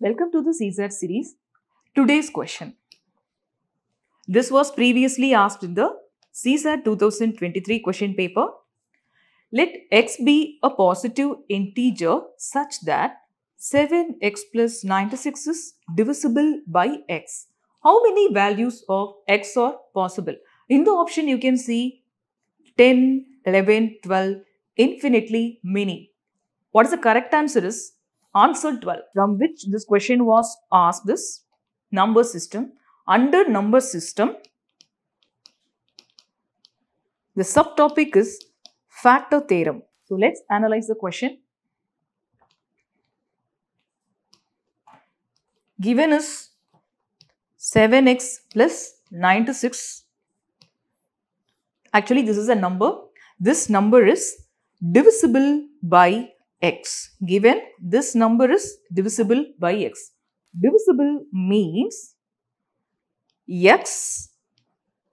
Welcome to the CSAT series. Today's question. This was previously asked in the CSAT 2023 question paper. Let x be a positive integer such that 7x plus 96 is divisible by x. How many values of x are possible? In the option you can see 10, 11, 12, infinitely many. What is the correct answer is answer 12 from which this question was asked this number system. Under number system, the subtopic is factor theorem. So let's analyze the question. Given is 7x plus 96. Actually, this is a number. This number is divisible by x. Given this number is divisible by x. Divisible means x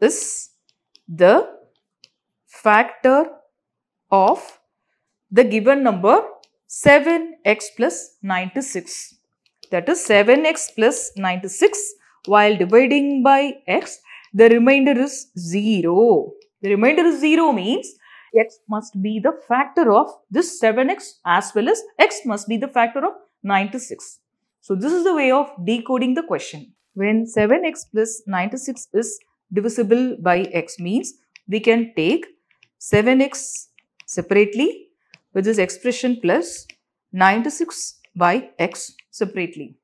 is the factor of the given number 7x plus 96. That is 7x plus 96 while dividing by x the remainder is 0. The remainder is 0 means x must be the factor of this 7x as well as x must be the factor of 96. So this is the way of decoding the question. When 7x plus 96 is divisible by x means we can take 7x separately with this expression plus 96 by x separately.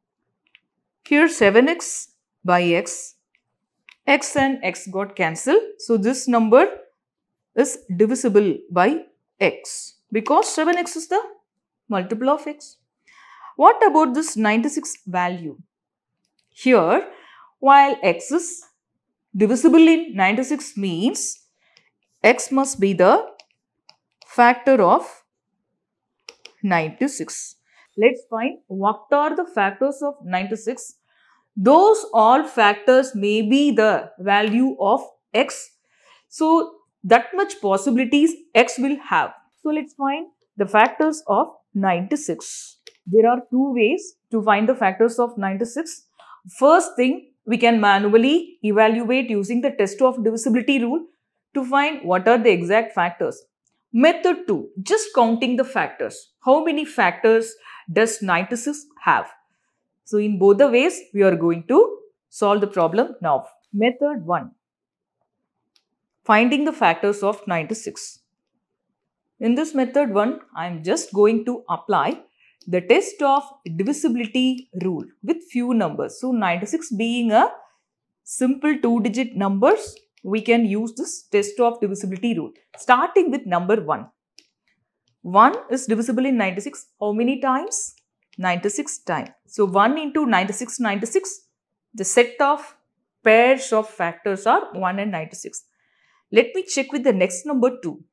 Here 7x by x, x and x got cancelled. So this number is divisible by x because 7x is the multiple of x. What about this 96 value? Here, while x is divisible in 96 means x must be the factor of 96. Let's find what are the factors of 96. Those all factors may be the value of x. So, that much possibilities x will have. So, let's find the factors of 96. There are two ways to find the factors of 96. First thing, we can manually evaluate using the test of divisibility rule to find what are the exact factors. Method 2, just counting the factors. How many factors does 96 have? So, in both the ways, we are going to solve the problem now. Method 1, finding the factors of 96. In this method 1, I am just going to apply the test of divisibility rule with few numbers. So, 96 being a simple two digit numbers, we can use this test of divisibility rule. Starting with number 1. 1 is divisible in 96. How many times? 96 times. So, 1 into 96, 96. The set of pairs of factors are 1 and 96. Let me check with the next number 2.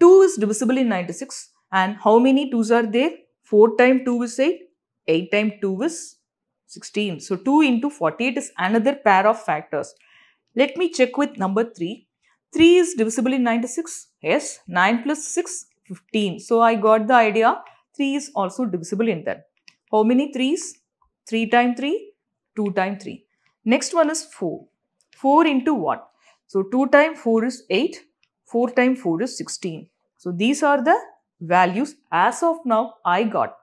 2 is divisible in 96 and how many 2s are there? 4 times 2 is 8, 8 times 2 is 16. So, 2 into 48 is another pair of factors. Let me check with number 3. 3 is divisible in 96. Yes, 9 plus 6, 15. So, I got the idea. 3 is also divisible in that. How many 3s? 3 times 3, 2 times 3. Next one is 4. 4 into what? So, 2 times 4 is 8, 4 times 4 is 16. So, these are the values as of now I got.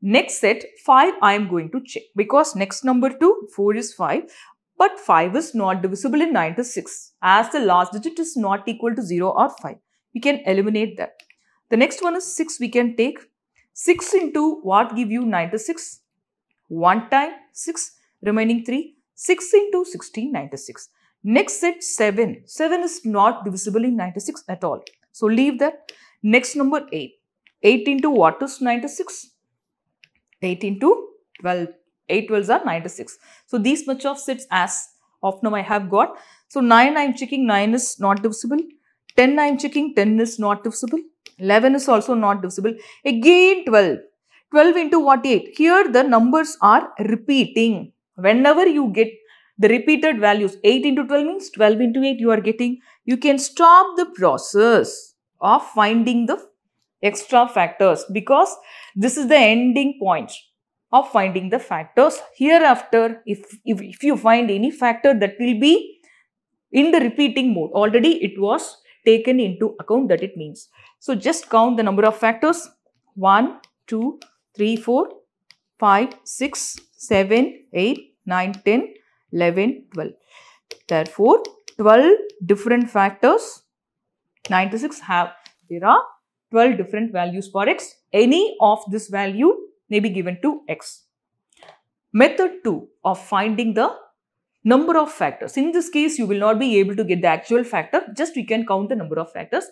Next set 5 I am going to check because next number 2 4 is 5 but 5 is not divisible in 96 as the last digit is not equal to 0 or 5. We can eliminate that. The next one is 6 we can take 6 into what give you 96? 1 time 6 remaining 3 6 into 16 96. Next set 7. 7 is not divisible in 96 at all. So leave that. Next number 8. 8 into what is 96? 8 into 12. 8 12s are 96. So these much of sets as of now I have got. So 9 I am checking 9 is not divisible. 10 I am checking 10 is not divisible. 11 is also not divisible. Again 12. 12 into what 8? Here the numbers are repeating. Whenever you get the repeated values 8 into 12 means 12 into 8 you are getting. You can stop the process of finding the extra factors because this is the ending point. of finding the factors. Hereafter, if, if, if you find any factor that will be in the repeating mode, already it was taken into account that it means. So, just count the number of factors 1, 2, 3, 4, 5, 6, 7, 8, 9, 10, 11, 12. Therefore, 12 different factors 96 have there are 12 different values for x. Any of this value may be given to x. Method 2 of finding the number of factors. In this case, you will not be able to get the actual factor, just we can count the number of factors.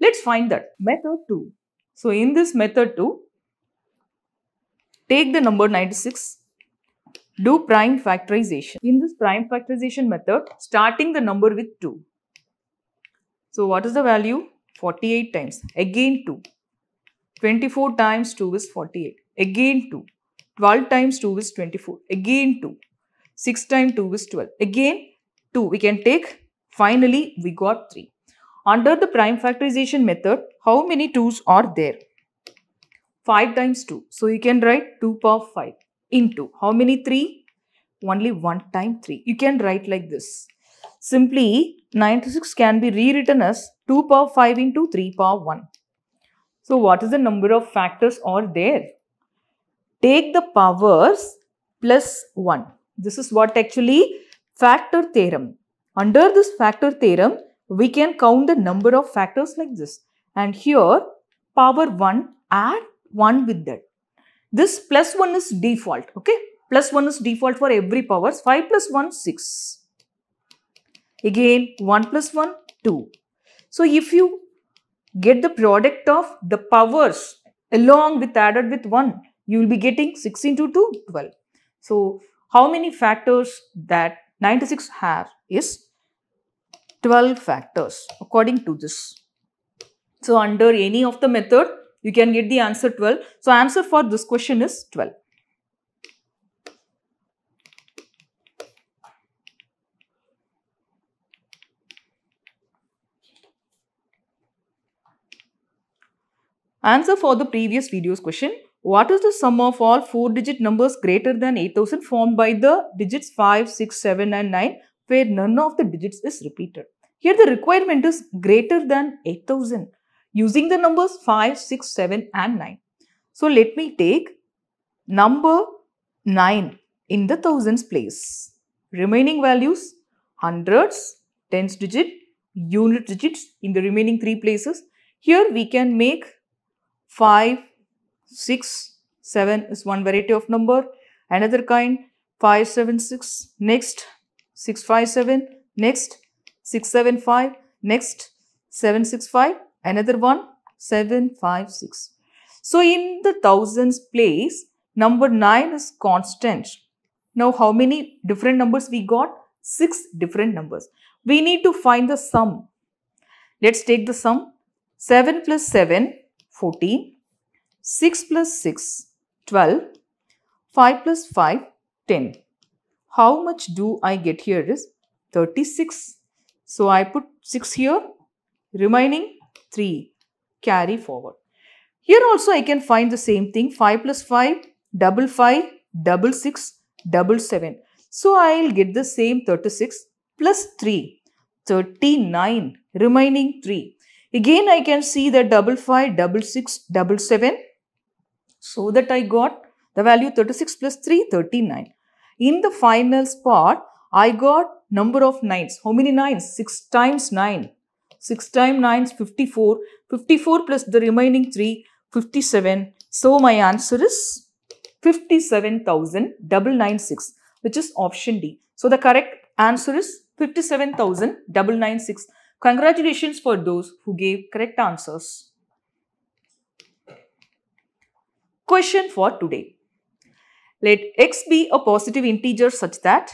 Let's find that. Method 2. So, in this method 2, take the number 96, do prime factorization. In this prime factorization method, starting the number with 2. So, what is the value? 48 times. Again 2. 24 times 2 is 48. Again 2. 12 times 2 is 24. Again 2. 6 times 2 is 12. Again 2. We can take. Finally, we got 3. Under the prime factorization method, how many 2's are there? 5 times 2. So, you can write 2 power 5 into how many 3? Only 1 time 3. You can write like this. Simply, 96 can be rewritten as 2 power 5 into 3 power 1. So, what is the number of factors are there? Take the powers plus 1. This is what actually factor theorem. Under this factor theorem, we can count the number of factors like this. And here, power 1, add 1 with that. This plus 1 is default, okay? Plus 1 is default for every powers. 5 plus 1, 6. Again 1 plus 1, 2. So if you get the product of the powers along with added with 1, you will be getting 6 into 2, 12. So how many factors that 96 have is 12 factors according to this. So under any of the method, you can get the answer 12. So answer for this question is 12. Answer for the previous video's question. What is the sum of all 4-digit numbers greater than 8000 formed by the digits 5, 6, 7 and 9 where none of the digits is repeated? Here the requirement is greater than 8000 using the numbers 5, 6, 7 and 9. So let me take number 9 in the thousands place. Remaining values hundreds, tens digit, unit digits in the remaining three places. Here we can make 5, 6, 7 is one variety of number. Another kind 5, 7, 6. Next 6, 5, 7. Next 6, 7, 5. Next 7, 6, 5. Another one 7, 5, 6. So in the thousands place number 9 is constant. Now how many different numbers we got? 6 different numbers. We need to find the sum. Let's take the sum. 7 plus 7 14, 6 plus 6, 12, 5 plus 5, 10. How much do I get here is 36. So I put 6 here, remaining 3. Carry forward. Here also I can find the same thing 5 plus 5, double 5, double 6, double 7. So I'll get the same 36 plus 3, 39, remaining 3. Again, I can see the double five, double six, double seven. So that I got the value 36 plus 3, 39. In the final spot, I got number of nines. How many nines? 6 times 9. 6 times 9 is 54. 54 plus the remaining 3, 57. So my answer is 57,996 which is option D. So the correct answer is 57,996. Congratulations for those who gave correct answers. Question for today. Let x be a positive integer such that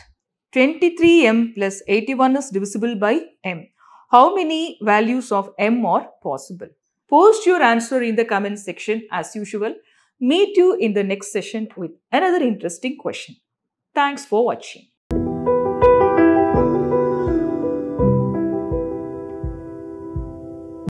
23m plus 81 is divisible by m. How many values of m are possible? Post your answer in the comment section as usual. Meet you in the next session with another interesting question. Thanks for watching.